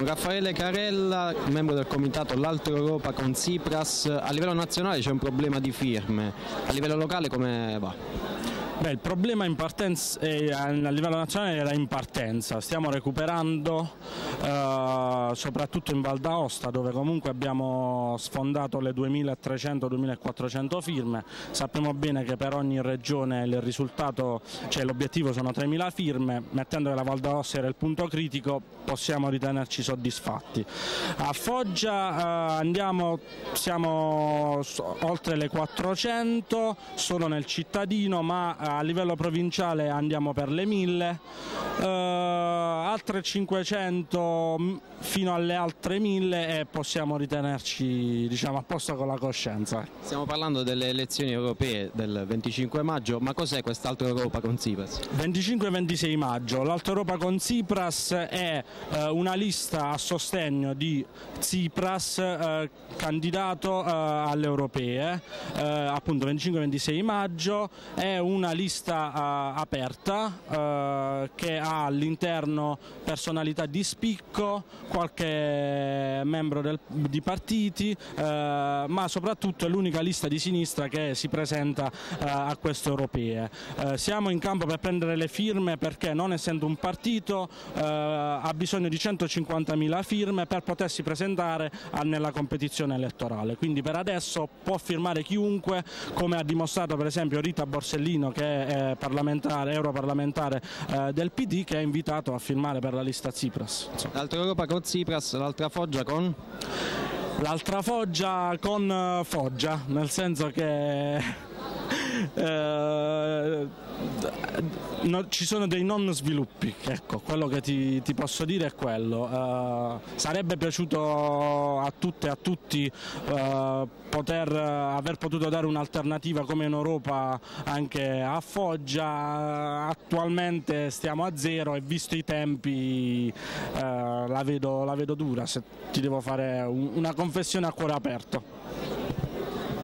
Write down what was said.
Con Raffaele Carella, membro del comitato L'Altro Europa con Tsipras, a livello nazionale c'è un problema di firme, a livello locale come va? Beh, il problema partenza, eh, a livello nazionale era in partenza, stiamo recuperando eh, soprattutto in Val d'Aosta dove comunque abbiamo sfondato le 2300-2400 firme, sappiamo bene che per ogni regione il risultato, cioè l'obiettivo sono 3000 firme, mettendo che la Val d'Aosta era il punto critico possiamo ritenerci soddisfatti. A Foggia eh, andiamo, siamo oltre le 400, solo nel cittadino ma eh, a livello provinciale andiamo per le 1000, eh, altre 500 fino alle altre 1000 e possiamo ritenerci diciamo, a posto con la coscienza. Stiamo parlando delle elezioni europee del 25 maggio, ma cos'è quest'altra Europa con Tsipras? 25 e 26 maggio, l'Alta Europa con Tsipras è eh, una lista a sostegno di Tsipras eh, candidato eh, alle europee, eh, appunto 25-26 maggio, è una lista eh, aperta eh, che ha all'interno personalità di spicco, qualche membro del, di partiti, eh, ma soprattutto è l'unica lista di sinistra che si presenta a queste europee. Siamo in campo per prendere le firme perché non essendo un partito ha bisogno di 150.000 firme per potersi presentare nella competizione elettorale, quindi per adesso può firmare chiunque come ha dimostrato per esempio Rita Borsellino che è parlamentare, europarlamentare eh, del PD che ha invitato a firmare per la lista Tsipras. L'altra Europa con Tsipras, l'altra Foggia con? L'altra Foggia con eh, Foggia, nel senso che eh, no, ci sono dei non sviluppi, ecco, quello che ti, ti posso dire è quello. Uh, sarebbe piaciuto a tutte e a tutti uh, poter uh, aver potuto dare un'alternativa come in Europa anche a Foggia, attualmente stiamo a zero e visto i tempi la vedo, la, vedo, dura, se ti devo fare un, una confessione a cuore aperto.